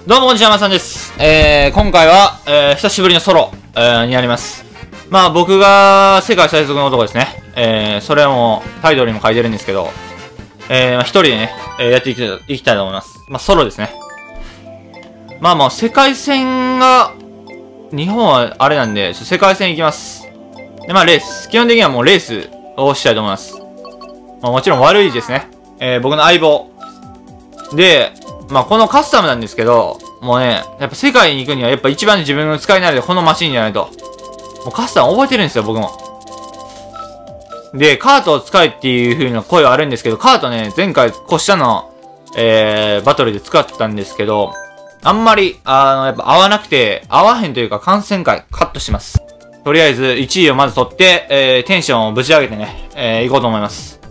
どうもこんにちは、まさんです。えー、今回は、えー、久しぶりのソロ、えー、になります。まあ僕が世界最速の男ですね。えー、それはもうタイトルにも書いてるんですけど、えー、まあ一人でね、えー、やっていきたいと思います。まあソロですね。まあまあ世界戦が、日本はあれなんで、世界戦行きます。で、まあレース。基本的にはもうレースをしたいと思います。まあもちろん悪いですね。えー、僕の相棒。で、まあこのカスタムなんですけど、もうね、やっぱ世界に行くにはやっぱ一番自分の使い慣れてこのマシンじゃないと。もうカスタム覚えてるんですよ、僕も。で、カートを使えっていう風な声はあるんですけど、カートね、前回、こ下の、えー、バトルで使ったんですけど、あんまり、あの、やっぱ合わなくて、合わへんというか、感染会カットします。とりあえず、1位をまず取って、えー、テンションをぶち上げてね、えー、行こうと思います。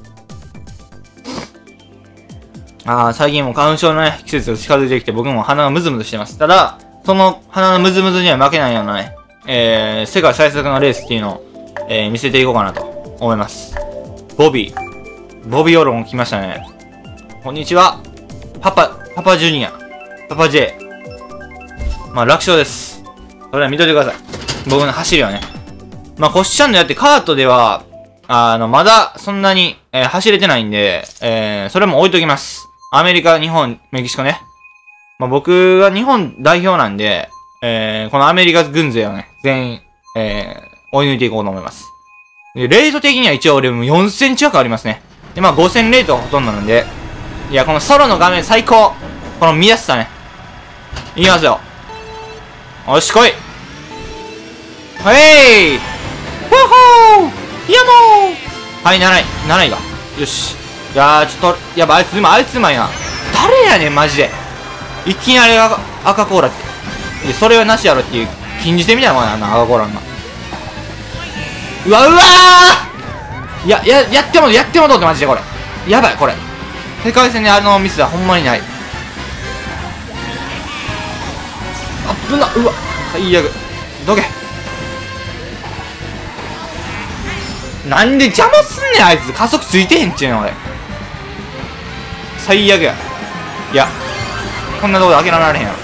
ああ、最近も花粉症のね、季節が近づいてきて僕も鼻がムズムズしてます。ただ、その鼻のムズムズには負けないようなね、えー、世界最速のレースっていうのを、えー、見せていこうかなと思います。ボビー。ボビーオロン来ましたね。こんにちは。パパ、パパジュニア。パパ J。まあ、楽勝です。それは見といてください。僕の走りはね。まあ、コッシャンのやってカートでは、あの、まだそんなに、えー走れてないんで、えー、それも置いときます。アメリカ、日本、メキシコね。まあ、僕が日本代表なんで、えー、このアメリカ軍勢をね、全員、えー、追い抜いていこうと思います。で、レート的には一応俺も4000近くありますね。で、まあ5000レートがほとんどなんで、いや、このソロの画面最高この見やすさね。いきますよ。よし、来いはいほほーやもうはい、7位。7位が。よし。いやー、ちょっと、やっぱあいつ、今あいつうまいな。誰やねん、マジで。いきなり赤赤コーラって。いや、それはなしやろっていう、禁じ手みたいなもんやな、赤コーラの。うわ、うわーや、や、やっても、やってもどうってマジでこれ。やばい、これ。世界戦であのミスはほんまにない。あぶな、うわ、最悪。どけ。なんで邪魔すんねん、あいつ。加速ついてへんっちゅうの、俺。最悪や。いや、こんなとこで諦められへんやろ。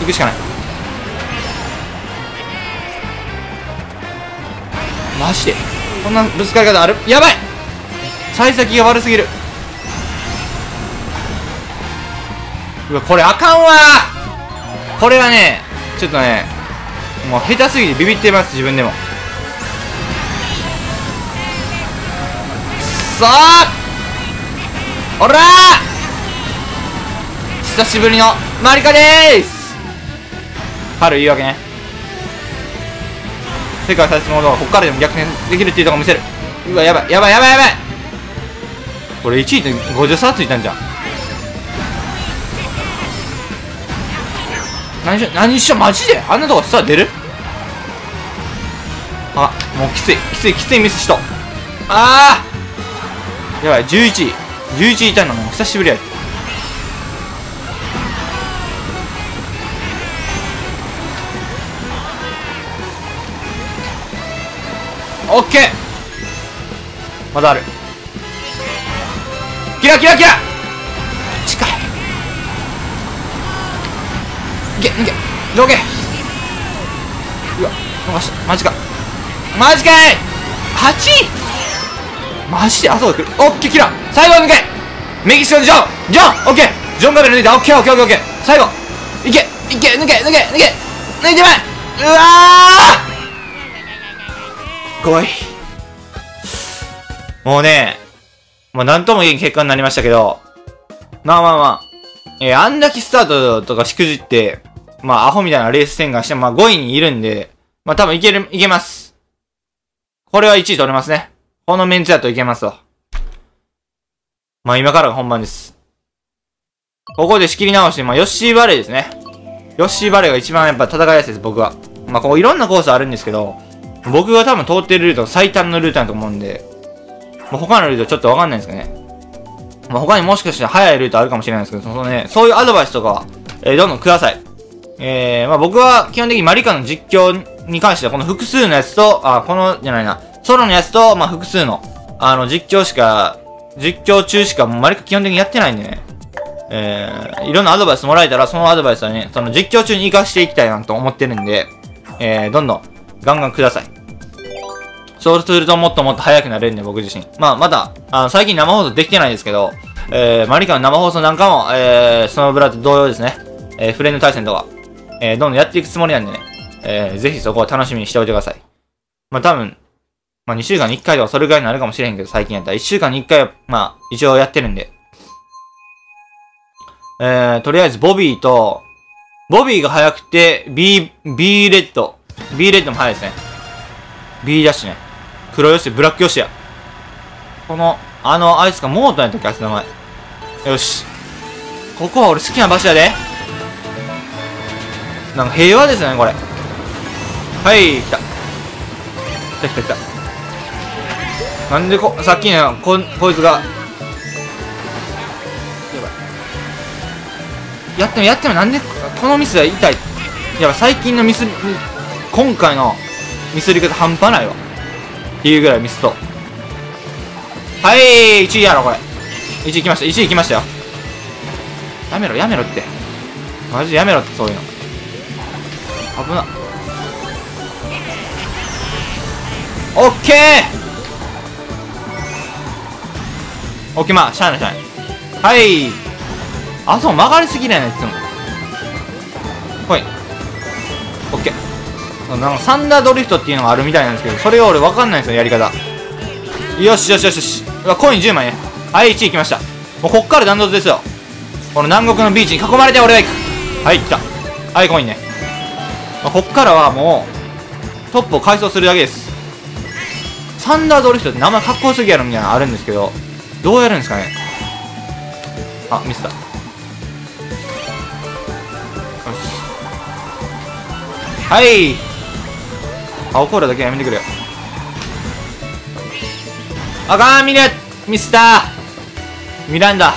行くしかない。マジで？こんなぶつかり方ある？やばい幸先が悪すぎる。うわ、これあかんわこれはね、ちょっとね、もう下手すぎてビビってます、自分でも。そーおら久しぶりのマリカでーす春言い訳ね。世界最速の男がこっからでも逆転できるっていうとこ見せる。うわ、やばい、やばい、やばい、やばいこれ1位って50差ついたんじゃん。何しろ、何しろ、マジで？あんなとこさ、出る？あ、もうきつい、きつい、きついミスしと。あーやばい、11位。11位いたのもう久しぶりや。オッケーまだある。キラキラキラ近い。いけ、いけ、どけうわ、逃した。マジか。マジかい !8 位マジで？あそこで来る。オッケー、キラ最後抜け。メキシコのジョン。ジョン！オッケー。ジョンカメラ抜いたオッケーオッケーオッケーオッケー。最後。いけ。いけ。抜け。抜け。抜け。抜いてまいうわー！来い。もうね、まあ、なんとも言えん結果になりましたけど、まあまあまあ、えー、あんだけスタートとかしくじって、まあ、アホみたいなレース展開して、まあ、5位にいるんで、まあ、多分いける、いけます。これは1位取れますね。このメンツだといけますわ。まあ、今からが本番です。ここで仕切り直して、まあ、ヨッシーバレーですね。ヨッシーバレーが一番やっぱ戦いやすいです、僕は。まあ、こういろんなコースあるんですけど、僕が多分通ってるルートが最短のルートだと思うんで、まあ、他のルートちょっとわかんないんですかね。まあ、他にもしかしたら速いルートあるかもしれないですけど、そのね、そういうアドバイスとかは、えーどんどんください。えー、まあ僕は基本的にマリカの実況に関してはこの複数のやつと、あ、この、じゃないな、ソロのやつと、まあ複数の、あの、実況しか、実況中しかもうマリカ基本的にやってないんでね。えー、いろんなアドバイスもらえたら、そのアドバイスはね、その実況中に活かしていきたいなと思ってるんで、えー、どんどん、ガンガンください。そうするともっともっと速くなれるんで、僕自身。まあ、まだ、あの、最近生放送できてないですけど、えー、マリカの生放送なんかも、えー、スノーブラと同様ですね。えー、フレンド対戦とか、えー、どんどんやっていくつもりなんでね、えー、ぜひそこを楽しみにしておいてください。まあ、多分、まあ、2週間に1回とかそれぐらいになるかもしれへんけど、最近やったら。1週間に1回は、まあ、一応やってるんで。えー、とりあえず、ボビーと、ボビーが速くて、B、B レッド。B レッドも速いですね。B ダッシュね。黒ヨシ、ブラックヨシや。この、あの、あいつがモートやったっけ、あいつ名前。よし。ここは俺好きな場所やで。なんか平和ですね、これ。はい、来た。来た来た来た。なんでこ、さっきね、こ、こいつが。やばいやってもやってもなんで、このミスは痛い。やば最近のミス、今回のミスり方半端ないわ。っていうぐらいミスと。はい、1位やろ、これ。1位行きました、1位行きましたよ。やめろ、やめろって。マジやめろって、そういうの。危な。オッケーオッケー、まあ、しゃあないしゃあない。はい。あ、そう、曲がりすぎないね、いつも。ほい。オッケー。なんか、サンダードリフトっていうのがあるみたいなんですけど、それが俺わかんないんですよ、やり方。よしよしよしよし。コイン10枚ね。はい、1位行きました。もうこっから断トツですよ。この南国のビーチに囲まれて俺が行く。はい、来た。はい、コインね。まあ、こっからはもう、トップを改装するだけです。サンダードリフトって名前かっこよすぎやろみたいなのあるんですけど、どうやるんですかね？あ、ミスった。よし。はい。青コーラだけやめてくれよ。あかん、ミレミスターミランダ。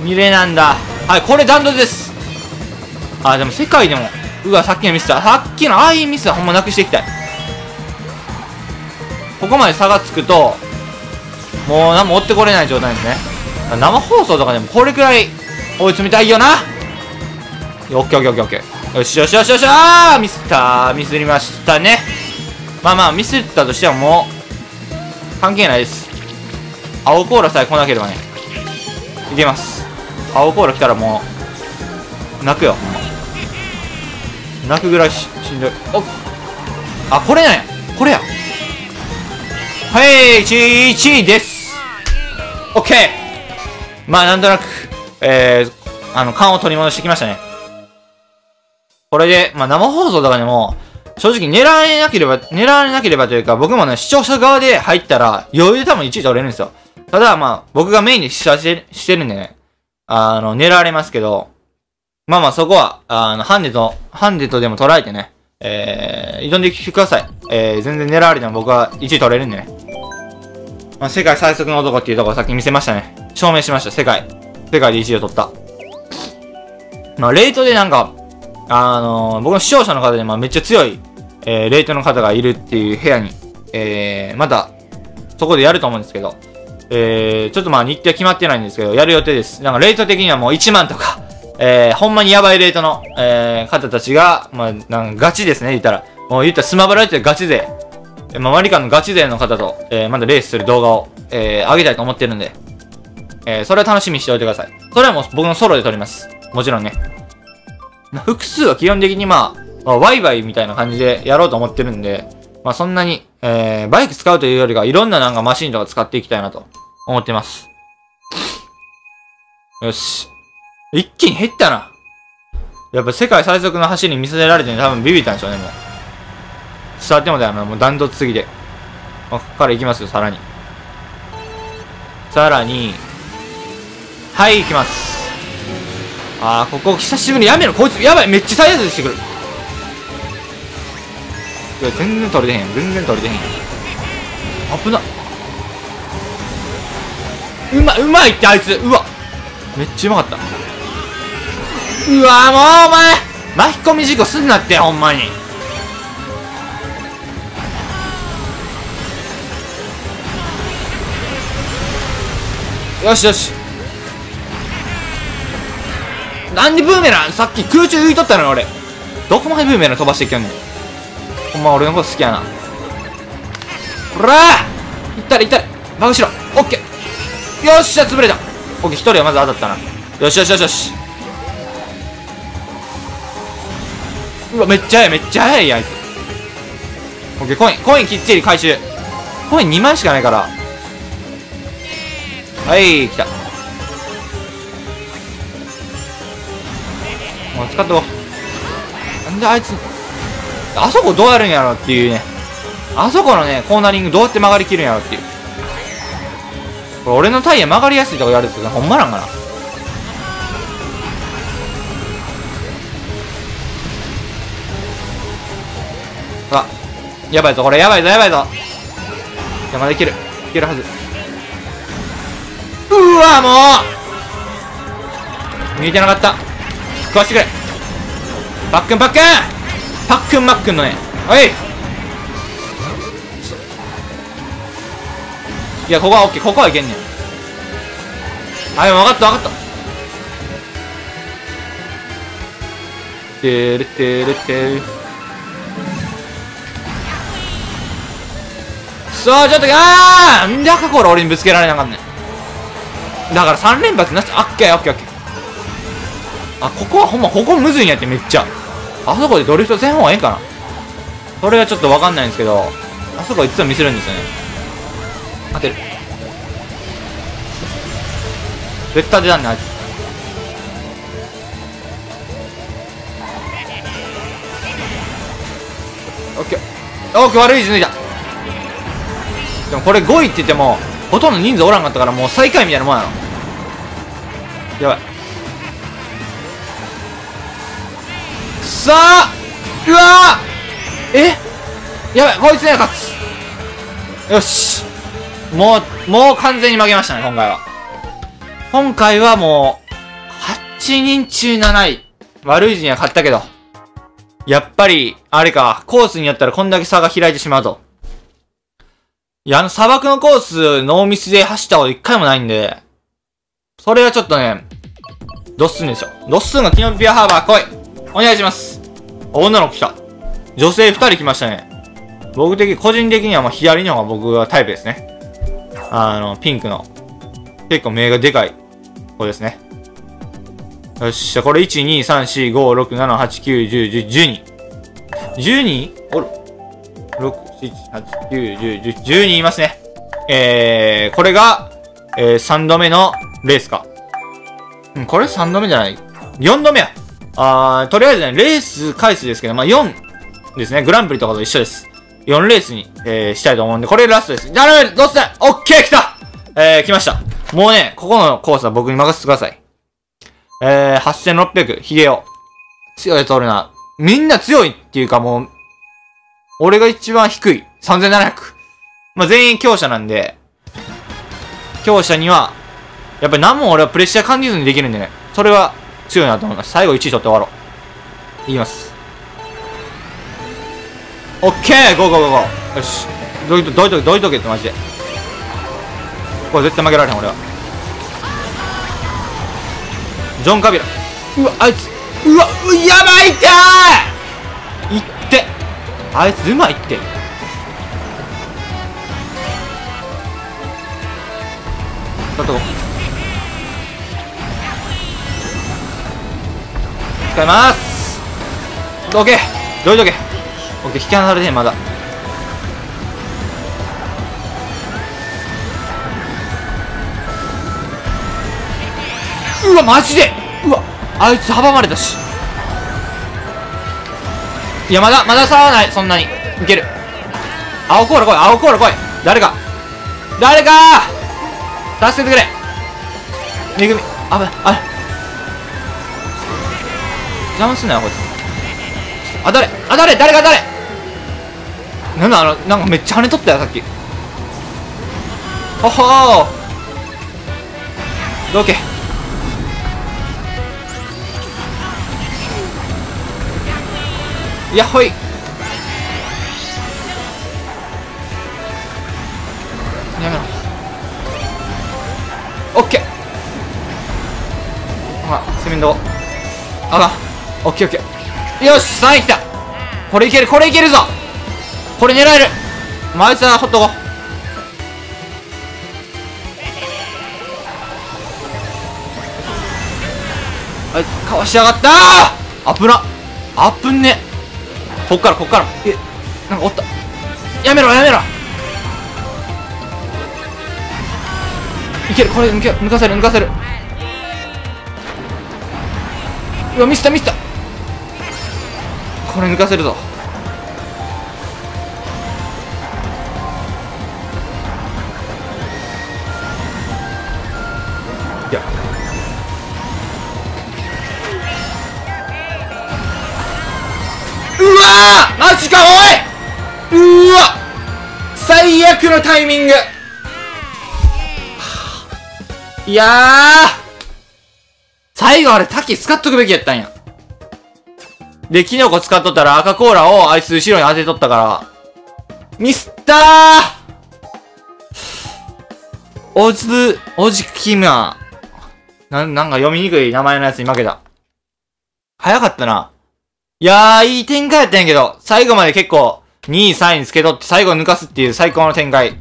ミレなんだ。はい、これ断トツです。あ、でも世界でも、うわ、さっきのミスだ。さっきのああいうミスはほんまなくしていきたい。ここまで差がつくと、もう何も追ってこれない状態ですね。生放送とかでもこれくらい追い詰めたいよな。オッケーオッケーオッケーオッケー。よしよしよしよしあーミスったミスりましたね。まあまあ、ミスったとしてももう、関係ないです。青コーラさえ来なければね、いけます。青コーラ来たらもう、泣くよ、ほんま。泣くぐらいししんどい。おあ、これなんや。これや。はい、1、1位です。オッケーまあ、なんとなく、えー、あの、勘を取り戻してきましたね。これで、まあ、生放送とかでも、正直狙われなければ、狙われなければというか、僕もね、視聴者側で入ったら、余裕で多分1位取れるんですよ。ただ、まあ、僕がメインで視聴してしてるんでね、あの、狙われますけど、まあまあそこは、あの、ハンデと、ハンデとでも捉えてね、えー、挑んできてください。えー、全然狙われても僕は1位取れるんでね。まあ、世界最速の男っていうところさっき見せましたね。証明しました、世界。世界で1位を取った。まあ、レートでなんか、あのー、僕の視聴者の方で、まあ、めっちゃ強い、えー、レートの方がいるっていう部屋に、えー、また、そこでやると思うんですけど、えー、ちょっとまあ日程は決まってないんですけど、やる予定です。なんかレート的にはもう1万とか、えー、ほんまにやばいレートの、えー、方たちが、まあ、なんかガチですね、言ったら。もう言ったらスマブラってガチ勢。えー、まあ、マリカのガチ勢の方と、えー、まだレースする動画を、えー、上げたいと思ってるんで、えー、それは楽しみにしておいてください。それはもう僕のソロで撮ります。もちろんね。複数は基本的にまあ、ワイワイみたいな感じでやろうと思ってるんで、まあそんなに、えー、バイク使うというよりか、いろんななんかマシンとか使っていきたいなと思ってます。よし。一気に減ったな。やっぱ世界最速の走り見せられて多分ビビったんでしょうね、もう。伝わってもだよな、もう断トツすぎて。ここから行きますよ、さらに。さらに、はい、行きます。あー、ここ久しぶりにやめろ、こいつ、やばい、めっちゃ再生してくる。いや、全然取れてへん。全然取れてへん。危な。うま、うまいってあいつ。うわ。めっちゃうまかった。うわもうお前巻き込み事故すんなってほんまによしよし。なんでブーメラン？さっき空中浮いとったの俺。どこまでブーメラン飛ばしていけんの？ほんま俺のこと好きやな。ほらいったれいったれバグしろ。オッケー。よっしゃ潰れた。オッケー一人はまず当たったな。よしよしよしよし。うわめっちゃ速いめっちゃ速いやいつ。オッケーコインコインきっちり回収。コイン2枚しかないから。はい来た。もう使っとこう。なんであいつあそこどうやるんやろっていうね。あそこのねコーナリングどうやって曲がりきるんやろっていう。これ俺のタイヤ曲がりやすいとこやるってほんまなんかな。あやばいぞこれやばいぞやばいぞ。いやまだいけるいけるはず。わもう。見えてなかった。食わしてく。れパックンパックン。パックンマックンのねおい。いやここはオッケー。ここはいけんねん。はい分かった分かった。てるてるてる。さあちょっとああんで赤コーラ俺にぶつけられなかんねんだから3連発なし。あっけーオッケーオッケー。あここはほんまここむずいんやってめっちゃ。あそこでドリフトせん方がええんかな。それはちょっとわかんないんですけどあそこいつも見せるんですよね。当てる。絶対出たんねあいつ。オッケー。オッケー悪い位置抜いた。でもこれ5位って言ってもほとんど人数おらんかったからもう最下位みたいなもんやろ。やばい。さあうわー。え？やばいこいつには勝つ。よし。もうもう完全に負けましたね今回は。今回はもう8人中7位。悪い字には勝ったけど。やっぱりあれかコースによったらこんだけ差が開いてしまうと。いやあの砂漠のコースノーミスで走ったこと一回もないんでそれはちょっとねドッスンですよドッスンがキノピアハーバー来いお願いします女の子来た。女性二人来ましたね。僕的、個人的にはまあ左の方が僕はタイプですね。あの、ピンクの。結構目がでかい子ですね。よっしゃ、これ1、2、3、4、5、6、7、8、9、10、10、12。12? おる。6、12いますね。えー、これが、えー、3度目のレースか。うん、これ3度目じゃない。4度目や。あー、とりあえずね、レース回数ですけど、まあ、4ですね。グランプリとかと一緒です。4レースに、えー、したいと思うんで、これラストです。頼むどうすねオッケー来たえー、来ました。もうね、ここのコースは僕に任せてください。えー、8600、ヒゲオ。強いやつおるな。みんな強いっていうかもう、俺が一番低い。3700。まあ、全員強者なんで、強者には、やっぱり何も俺はプレッシャー感じずにできるんでね。それは強いなと思います。最後1位取って終わろう。いきます。オッケーゴーゴーゴーゴーよし。どいと、どいとけ、どいとけってマジで。これ絶対負けられへん、俺は。ジョン・カビラ。うわ、あいつ。うわ、うやばいってーいって。あいつうまいって。だと。こ使います。どけどいとけ。オッケー引き離されてんまだ。うわマジで。うわあいつ阻まれたし。いやまだまだ触らない。そんなに。いける。青コーラ来い。青コーラ来い。誰か。誰か。助けてくれ。めぐみ。あぶあ邪魔すんなよこいつ。あ誰？あ誰？誰が誰？なんだあのなんかめっちゃ跳ねとったよさっき。ほほー。どけ？やっほい。やめろ。オッケー。あセメントあかん。オッケーオッケー。よし3位来た。これいけるこれいけるぞ。これ狙える。まああいつはほっとこう。あいつかわしやがった。あ危な。あぶんねこっからこっから。えなんかおった。やめろやめろ。いけるこれ抜け抜かせる抜かせる。うわミスったミスった。これ抜かせるぞ。マジかおい。うわ。最悪のタイミング。いやー。最後あれ滝使っとくべきやったんや。で、キノコ使っとったら赤コーラをあいつ後ろに当てとったから、ミスったー。おず、おじきま。な、なんか読みにくい名前のやつに負けた。早かったな。いやー、いい展開やったんやけど、最後まで結構、2位、3位につけとって最後抜かすっていう最高の展開。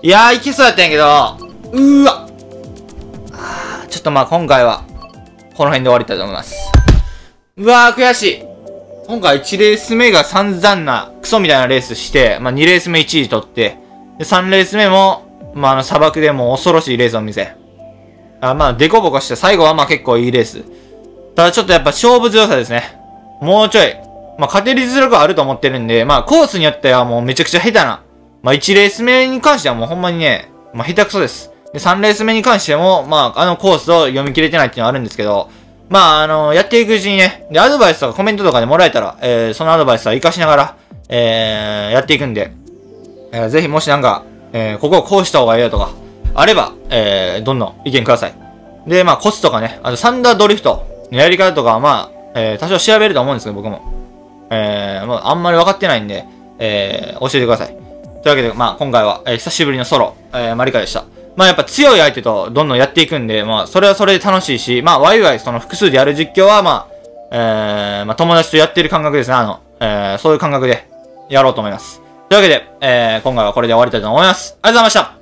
いやー、いけそうやったんやけど、うーわあーちょっとまあ今回は、この辺で終わりたいと思います。うわー、悔しい。今回1レース目が散々な、クソみたいなレースして、まあ2レース目1位取って、で3レース目も、まああの砂漠でも恐ろしいレースを見せ。あまあ、デコボコして最後はまあ結構いいレース。ただちょっとやっぱ勝負強さですね。もうちょい。まあ、勝て率力はあると思ってるんで、まあ、コースによってはもうめちゃくちゃ下手な。まあ、1レース目に関してはもうほんまにね、まあ、下手くそです。で、3レース目に関しても、まあ、あのコースを読み切れてないっていうのはあるんですけど、まあ、あの、やっていくうちにね、で、アドバイスとかコメントとかでもらえたら、えー、そのアドバイスは活かしながら、えー、やっていくんで、えー、ぜひもしなんか、えー、ここをこうした方がいいよとか、あれば、えー、どんどん意見ください。で、まあ、コツとかね、あとサンダードリフトのやり方とかは、まあ、えー、多少調べると思うんですけど、僕も。えー、まあ、あんまり分かってないんで、えー、教えてください。というわけで、まあ、今回は、えー、久しぶりのソロ、えー、マリカでした。まあやっぱ強い相手とどんどんやっていくんで、まあそれはそれで楽しいし、まあワイワイその複数でやる実況はまあ、えー、まあ友達とやってる感覚ですね、あの、えー、そういう感覚でやろうと思います。というわけで、えー、今回はこれで終わりたいと思います。ありがとうございました